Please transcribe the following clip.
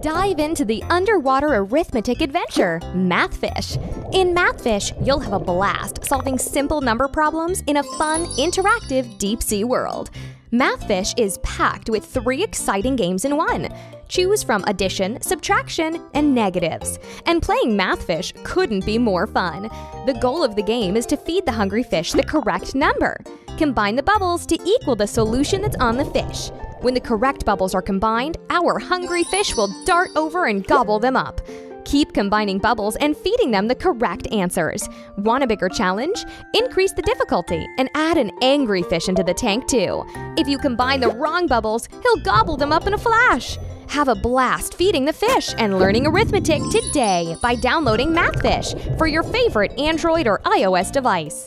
dive into the underwater arithmetic adventure, Mathfish. In Mathfish, you'll have a blast solving simple number problems in a fun, interactive deep sea world. Mathfish is packed with three exciting games in one. Choose from addition, subtraction, and negatives. And playing Mathfish couldn't be more fun. The goal of the game is to feed the hungry fish the correct number. Combine the bubbles to equal the solution that's on the fish. When the correct bubbles are combined, our hungry fish will dart over and gobble them up. Keep combining bubbles and feeding them the correct answers. Want a bigger challenge? Increase the difficulty and add an angry fish into the tank too. If you combine the wrong bubbles, he'll gobble them up in a flash. Have a blast feeding the fish and learning arithmetic today by downloading Mathfish for your favorite Android or iOS device.